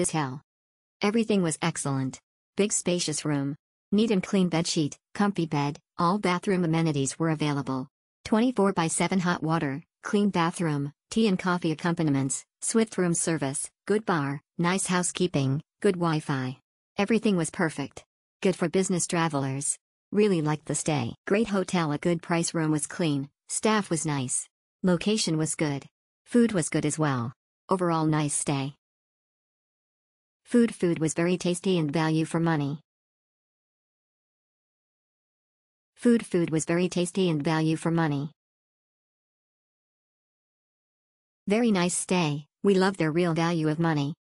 hotel. Everything was excellent. Big spacious room. Neat and clean bedsheet, comfy bed, all bathroom amenities were available. 24 by 7 hot water, clean bathroom, tea and coffee accompaniments, swift room service, good bar, nice housekeeping, good Wi-Fi. Everything was perfect. Good for business travelers. Really liked the stay. Great hotel a good price room was clean, staff was nice. Location was good. Food was good as well. Overall nice stay. Food food was very tasty and value for money. Food food was very tasty and value for money. Very nice stay, we love their real value of money.